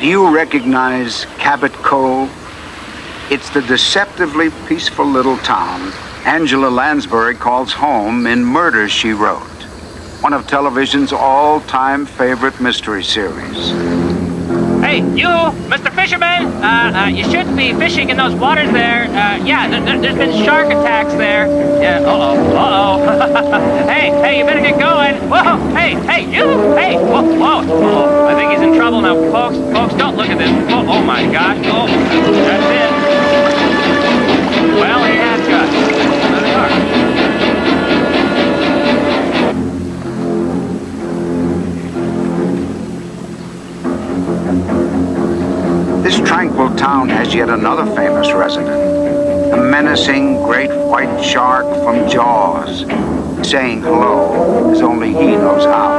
Do you recognize Cabot Cove? It's the deceptively peaceful little town Angela Lansbury calls home in Murder, She Wrote, one of television's all-time favorite mystery series. Hey, you, Mr. Fisherman, uh, uh, you shouldn't be fishing in those waters there. Uh, yeah, there, has been shark attacks there. Yeah, uh-oh, uh-oh. hey, hey, you better get going. Whoa, hey, hey, you, hey, whoa, whoa, now, folks. Folks, don't look at this. Whoa, oh, my gosh. Oh, that's it. Well, he has got. This tranquil town has yet another famous resident. A menacing great white shark from Jaws, saying hello as only he knows how.